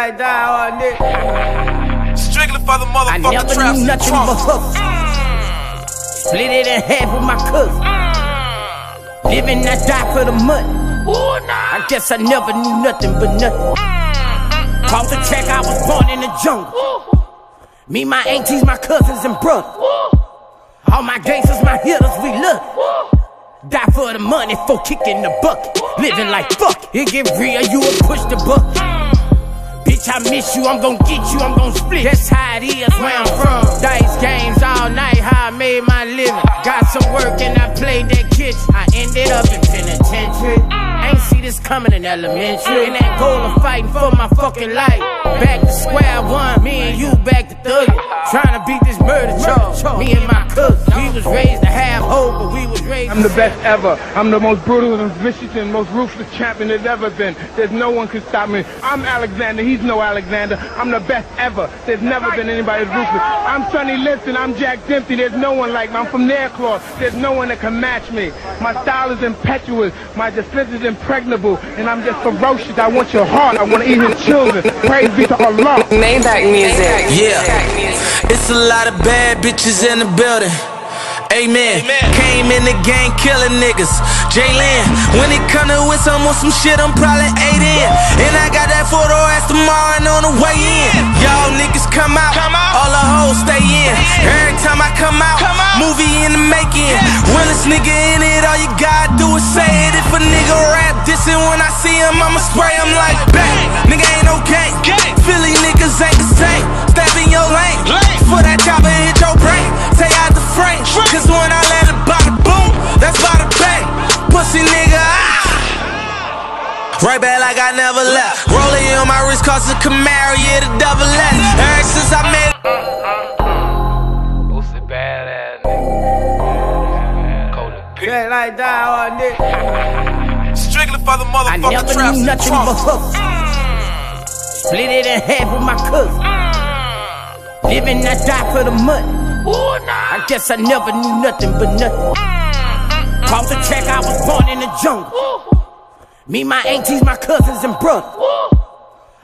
like that, all nigga. Strictly for the I never traps knew and nothing but trunks. hustle. Mm. Split it in half with my cousin. Mm. Living, I die for the money. I guess I never knew nothing but nothing. Mm, Off the track, I was born in the jungle. Me, my aunties, my cousins, and brothers. All my gangsters, my hitters, we love. it. Die for the money, for kicking the bucket. Living like fuck, it get real, you will push the bucket. Bitch, I miss you, I'm gon' get you, I'm gon' split. That's how it is where I'm from. Dice games all night, how I made my living. Got some work and I played that kitchen. I ended up in penitentiary. Ah. Ain't see this coming in elementary. Ah. And that goal of fighting for my fucking life. Back to square one, me and you I'm the best ever. I'm the most brutal and vicious and most ruthless champion there's ever been. There's no one can stop me. I'm Alexander. He's no Alexander. I'm the best ever. There's never been anybody as ruthless. I'm Sonny Liston. I'm Jack Dempsey. There's no one like me. I'm from Nairclaw. There's no one that can match me. My style is impetuous. My defense is impregnable. And I'm just ferocious. I want your heart. I want to eat your children. Praise be to Allah. Maybach music. Yeah. It's a lot of bad bitches in the building. Amen. Came in the game killing niggas. Jalen, when it come to win some on some shit, I'm probably eight in. And I got that photo ass tomorrow and on the way in. Y'all niggas come out, all the hoes stay in. Every time I come out, movie in the making. Realest nigga in it, all you gotta do is say it. If a nigga rap dissing when I see him, I'ma spray him like bang. Nigga ain't no gang. Philly niggas ain't the same. Step in your lane. For that chopper Right back like I never left. Rolling on my wrist cost a Camaro, yeah, the double X. Ever since I made Boosie badass nigga. Cold Track like that, all nigga. Strictly for the I motherfucking never traps knew and nothing but trunks. hustle. Split it in half with my cousin. Living, I die for the money. I guess I never knew nothing but nothing. Off the track, I was born in the jungle. Me, my aunties, my cousins, and brothers.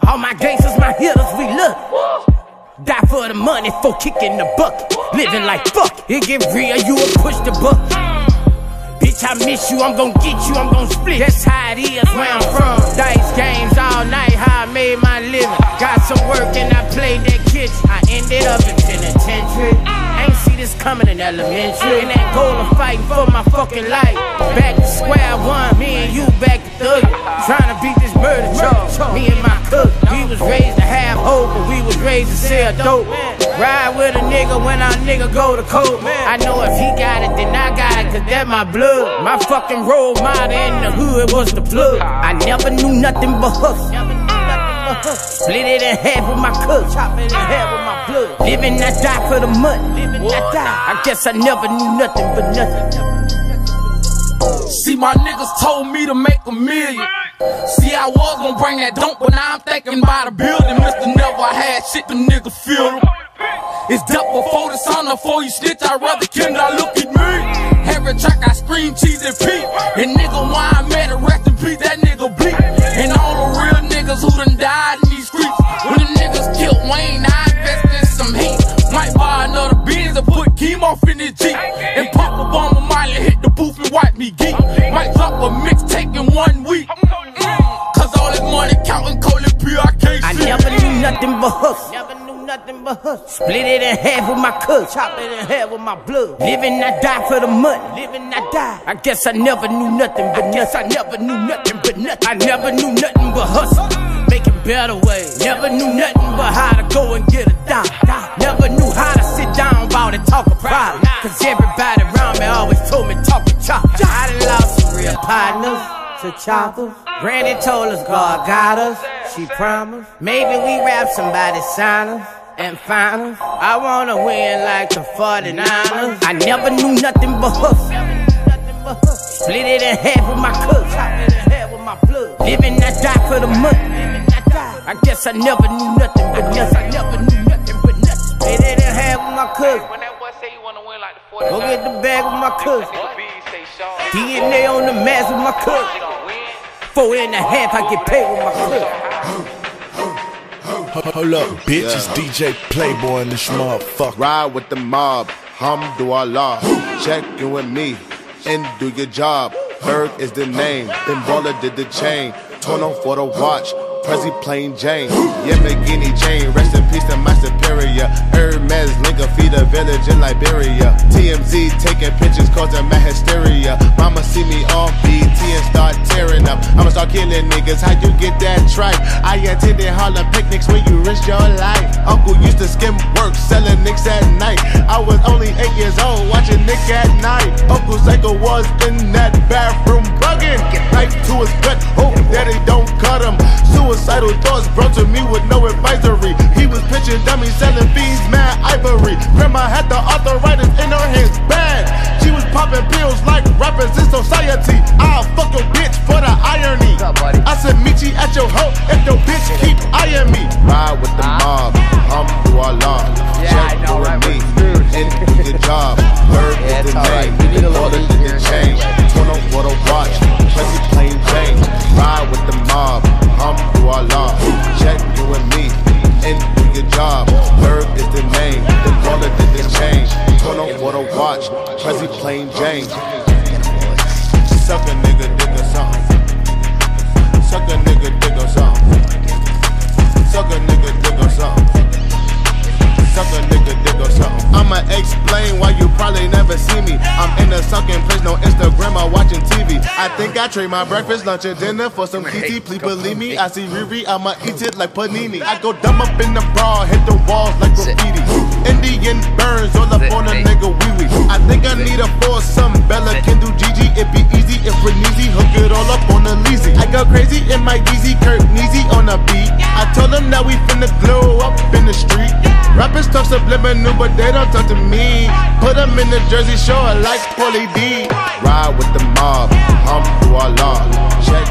All my gangsters, my hitters, we it. Die for the money, for kicking the bucket. Living like fuck, it get real, you will push the bucket. Bitch, I miss you, I'm gon' get you, I'm gon' split. That's how it is where I'm from. Dice games all night, how I made my living. Got some work and I played that kitchen. I ended up in penitentiary. Ain't see this coming in elementary. And that goal of fighting for my fucking life. Back to square one, me and you back to thuggin'. Trying to beat this murder charge. Me and my cousin, we was raised to have hope, but we was raised to sell dope. Ride with a nigga when our nigga go to court. I know if he got it, then I got it, cause that my blood. My fucking role model in the hood was the plug. I never knew nothing but hustle. Split it in half with my cousin. Chop it in half with my blood. Living, I die for the money. Living, I die. I guess I never knew nothing but nothing. See, my niggas told me to make a million. See, I was gonna bring that dump, but now I'm thinking about a building. Mr. Never had shit, them niggas feel 'em. It's death before the sun, before you snitch. I'd rather kill I look at me. Every track I scream cheese and Pete. And nigga, why I made a rest in peace, that nigga bleed. And all the real niggas who done died in these streets. When the niggas killed Wayne, I invested in some heat. Might buy another Benz and put chemo in his Jeep. And pop a bomb me geek. Might drop a mixtape in one week. Cause all this money counting cold and pure, I I never knew nothing but hustle. Never knew nothing but hustle. Split it in half with my cousin. Chop it in half with my blood. Living, I die for the money. Living, I die. I guess I never knew nothing but guess I never knew nothing but nothing. I never knew nothing but hustle. Making better ways. Never knew nothing but how to go and get a dime. Never knew how to sit down about it, talk a problem. Cause everybody around me always told me talk and chop. I done lost some real partners to choppers. Granny told us God got us. She promised. Maybe we rap somebody sign us and find us. I wanna win like the 49ers. I never knew nothing but hustle. Split it in half with my it blood. Living, I die for the money. I guess I never knew nothing but nothing. I never knew nothing but nothing. Split it in half with my cousin. When that boy say you wanna win like the 49ers, Go get the bag with my cousin. nigga B say Sean, DNA on the mask with my cousin. you gonna win? Four and a half, I get paid with my cousin. Hold up, bitch, it's DJ Playboy in this motherfucker. Ride with the mob, hamdulillah. Check in with me and do your job. Ferg is the name, Ben Baller did the chain. Torn on for the watch. Prezi plain Jane, McGinney chain. Rest in peace to my superior. Hermes link a feed a village in Liberia. TMZ taking pictures causing my hysteria. Mama see me on BET and start tearing up. I'ma start killing niggas. How you get that tripe? I attended Harlem picnics where you risked your life. Uncle used to skim work, selling nicks at night. I was only eight years old, watching Nick at night. Uncle Psycho was in that bathroom bugging. Knife to his gut, that he don't. Suicidal thoughts brought to me with no advisory. He was pitching dummies, selling fees, mad ivory. Grandma had the arthritis in her hands, Prezi plain Jane. Suck a nigga, dick or something. Suck a nigga, dick or something. Suck a nigga, dick or something. Suck a nigga, dick or something. I'ma explain why you probably never see me. I'm in a sucking place, no Instagram or watching TV. I think I trade my breakfast, lunch, and dinner for some TT. Please believe me, I see Riri, I'ma eat it like panini. I go dumb up in the bra, hit the walls like graffiti. Indian burns all up on a nigga wee wee. I think I need a foursome. Bella can do Gigi, it be easy if Reneezy hook it all up on a Leezy. I go crazy in my Yeezy, Kurt Neezy on a beat. I told them that we finna glow up in the street. Rappers talk subliminal, but they don't talk to me. Put them in the Jersey Shore like Paulie D. Ride with the mob, I'm through our law. Check